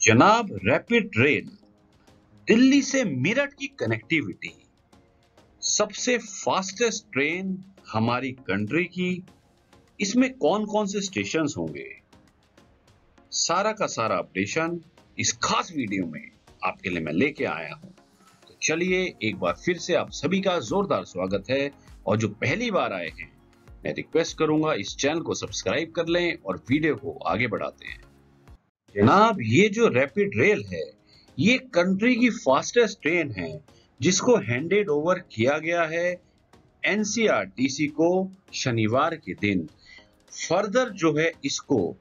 जनाब rapid rail Delhi से मेरठ की कनेक्टिविटी सबसे फास्टेस्ट ट्रेन हमारी कंट्री की, इसमें कौन कौन से स्टेशन होंगे? सारा का सारा अपडेशन इस खास वीडियो में आपके लिए मैं लेके आया हूँ। तो चलिए एक बार फिर से आप सभी का जोरदार स्वागत है और जो पहली बार आए हैं, मैं रिक्वेस्ट करूँगा इस चैनल को सब्सक्राइब कर लें और वीडियो को आगे बढ़ाते हैं। जनाब, ये जो रैपिड रेल है, ये कंट्री की फास्टेस्ट ट्रेन है, जिसको हैंडेड ओवर किया गया है एनसीआरटीसी को शनिवार के दिन। फर्दर जो है इसको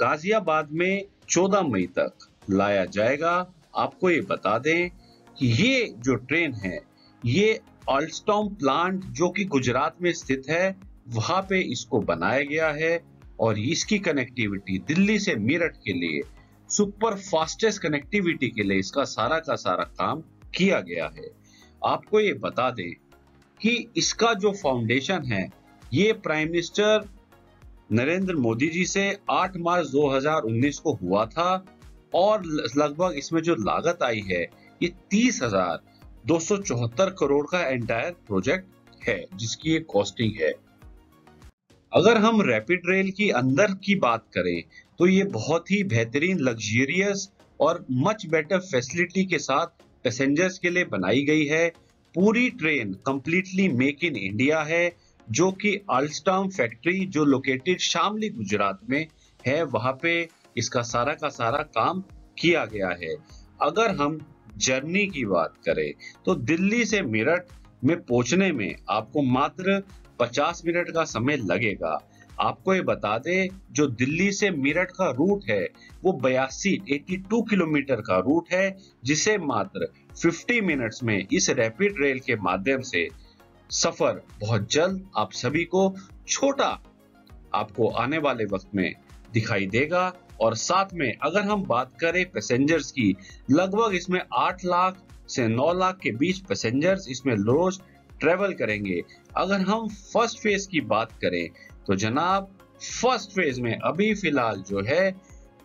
गाजियाबाद में 14 मई तक लाया जाएगा। आपको ये बता दें कि ये जो ट्रेन है, ये अल्स्टॉम प्लांट जो कि गुजरात में स्थित है, वहाँ पे इसको बनाया गया है। और इसकी कनेक्टिविटी दिल्ली से मेरठ के लिए सुपर फास्टेस्ट कनेक्टिविटी के लिए इसका सारा का सारा काम किया गया है। आपको ये बता दें कि इसका जो फाउंडेशन है, ये प्राइम मिनिस्टर नरेंद्र मोदी जी से 8 मार्च 2019 को हुआ था और लगभग इसमें जो लागत आई है, ये तीस हज़ार दो सौ चौहत्तर करोड़ का एंटायर प्रोजेक्ट है, जिसकी ये कॉस्टिंग है। अगर हम रैपिड रेल की अंदर की बात करें तो ये बहुत ही बेहतरीन लग्जरियस और मच बेटर फैसिलिटी के साथ पैसेंजर्स के लिए बनाई गई है। पूरी train completely make in India है, जो कि अल्स्टाम फैक्ट्री जो लोकेटेड शामली गुजरात में है, वहाँ पे इसका सारा का सारा काम किया गया है। अगर हम जर्नी की बात करें तो दिल्ली से मेरठ में पहुँचने में आपको मात्र 50 मिनट का समय लगेगा। आपको ये बता दें, जो दिल्ली से मेरठ का रूट है, वो बयासी 82 किलोमीटर का रूट है, जिसे मात्र 50 मिनट्स में इस रैपिड रेल के माध्यम से सफ़र बहुत जल्द आप सभी को छोटा आपको आने वाले वक्त में दिखाई देगा। और साथ में अगर हम बात करें पैसेंजर्स की, लगभग इसमें 8 लाख से 9 लाख के बीच पैसेंजर्स इसमें रोज ट्रेवल करेंगे। अगर हम फ़र्स्ट फ़ेज़ की बात करें तो जनाब फ़र्स्ट फ़ेज़ में अभी फ़िलहाल जो है,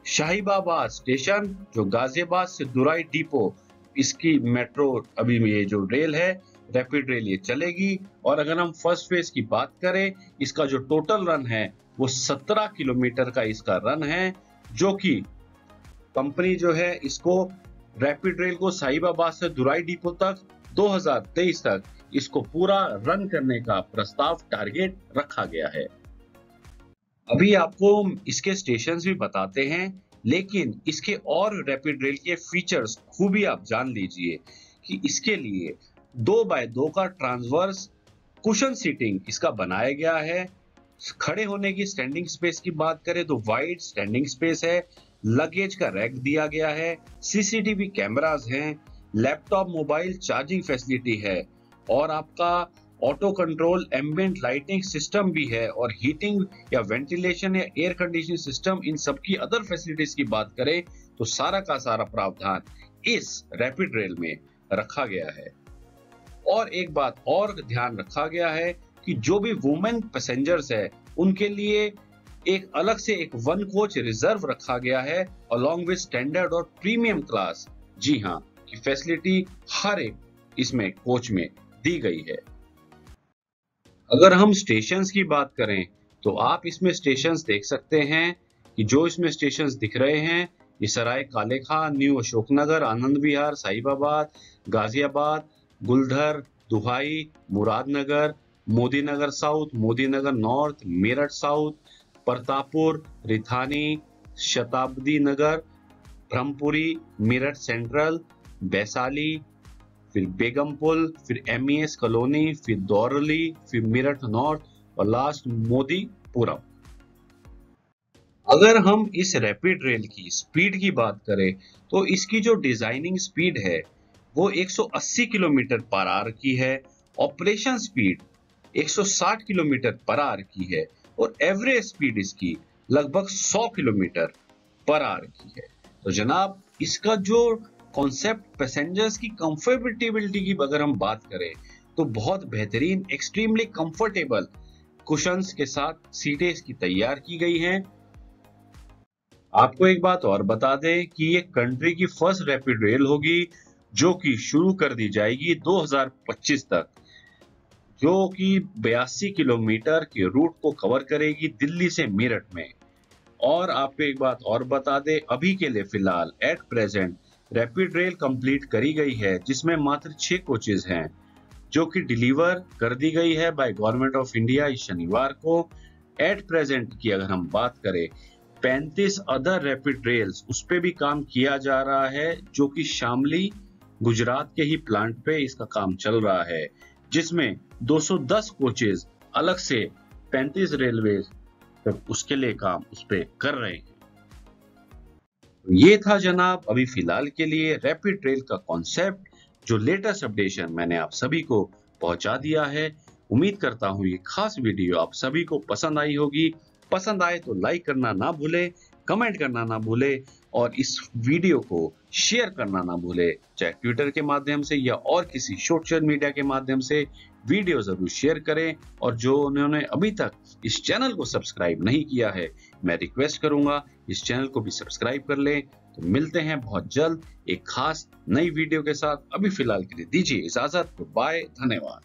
शाहीबाबाद स्टेशन जो गाजियाबाद से दुराई डिपो इसकी मेट्रो अभी ये जो रेल है रैपिड रेल ये चलेगी। और अगर हम फ़र्स्ट फ़ेज़ की बात करें, इसका जो टोटल रन है, वो 17 किलोमीटर का इसका रन है, जो कि कंपनी जो है, इसको रैपिड रेल को साहिबाबाद से दुराई डिपो तक 2023 तक इसको पूरा रन करने का प्रस्ताव, टारगेट रखा गया है। अभी आपको इसके स्टेशन भी बताते हैं, लेकिन इसके और रैपिड रेल के फीचर्स खूबी आप जान लीजिए कि इसके लिए दो बाय दो का ट्रांसवर्स कुशन सीटिंग इसका बनाया गया है। खड़े होने की स्टैंडिंग स्पेस की बात करें तो वाइड स्टैंडिंग स्पेस है। लगेज का रैक दिया गया है। सीसीटीवी कैमराज हैं। लैपटॉप मोबाइल चार्जिंग फैसिलिटी है। और आपका auto control ambient lighting system भी है और हीटिंग या वेंटिलेशन या एयर कंडीशनिंग सिस्टम इन सबकी अदर फैसिलिटीज़ की बात करें तो सारा का सारा प्रावधान इस रैपिड रेल में रखा गया है। और एक बात और ध्यान रखा गया है कि जो भी वुमेन पैसेंजर्स है, उनके लिए एक अलग से एक वन कोच रिज़र्व रखा गया है अलोंग विद स्टैंडर्ड और प्रीमियम क्लास जी हाँ फैसिलिटी हर एक इसमें कोच में दी गई है। अगर हम स्टेशन की बात करें तो आप इसमें स्टेशन देख सकते हैं कि जो इसमें स्टेशन दिख रहे हैं, ये Sarai Kale new Ashoknagar, Anand Vihar, Sahibabad, Ghaziabad, Guldhar, Duhai, Muradnagar Modi Nagar south Modi Nagar north, Meerut south, Pratappur, Rithani, Shatabdi Nagar, Brahmapuri, Meerut central, Vaishali फिर बेगमपुल फिर एम कॉलोनी, फिर दौरली, फिर मेरठ नॉर्थ और last Modipuram अगर हम इस rapid rail की speed की बात करें तो इसकी जो डिज़ाइनिंग स्पीड है, वो 180 किलोमीटर पर आर की है। Operation speed 160 kilometre per hour की है और एवरेज स्पीड इसकी लगभग 100 किलोमीटर पर आर की है। तो जनाब, इसका जो कॉन्सेप्ट पैसेंजर्स की कंफर्टेबिलिटी की अगर हम बात करें तो बहुत बेहतरीन एक्सट्रीमली कंफर्टेबल कुशंस के साथ सीटें इसकी तैयार की गई हैं। आपको एक बात और बता दें कि ये कंट्री की फ़र्स्ट रैपिड रेल होगी, जो कि शुरू कर दी जाएगी 2025 तक, जो कि बयासी किलोमीटर के रूट को कवर करेगी दिल्ली से मेरठ में। और आपको एक बात और बता दें, अभी के लिए फ़िलहाल at present rapid rail complete करी गई है, जिसमें मात्र छह कोचेज हैं, जो कि डिलीवर कर दी गई है बाय गवर्नमेंट ऑफ़ इंडिया इस शनिवार को। एट प्रेजेंट की अगर हम बात करें 35 अदर रैपिड रेल्स उस पर भी काम किया जा रहा है, जो कि शामली गुजरात के ही प्लांट पे इसका काम चल रहा है, जिसमें 210 कोचेज अलग से 35 रेलवे तो उसके लिए काम उस पर कर रहे हैं। ये था जनाब, अभी फ़िलहाल के लिए रैपिड ट्रेल का कॉन्सेप्ट जो लेटेस्ट अपडेशन मैंने आप सभी को पहुँचा दिया है। उम्मीद करता हूँ ये खास वीडियो आप सभी को पसंद आई होगी। पसंद आए तो लाइक करना ना भूले। कमेंट करना ना भूले और इस वीडियो को शेयर करना ना भूले। चाहे ट्विटर के माध्यम से या और किसी सोशल मीडिया के माध्यम से वीडियो ज़रूर शेयर करें और जो उन्होंने अभी तक इस चैनल को सब्सक्राइब नहीं किया है, मैं रिक्वेस्ट करूँगा इस चैनल को भी सब्सक्राइब कर लें। तो मिलते हैं बहुत जल्द एक खास नई वीडियो के साथ। अभी फ़िलहाल के लिए दीजिए इजाज़त। तो बाय धन्यवाद।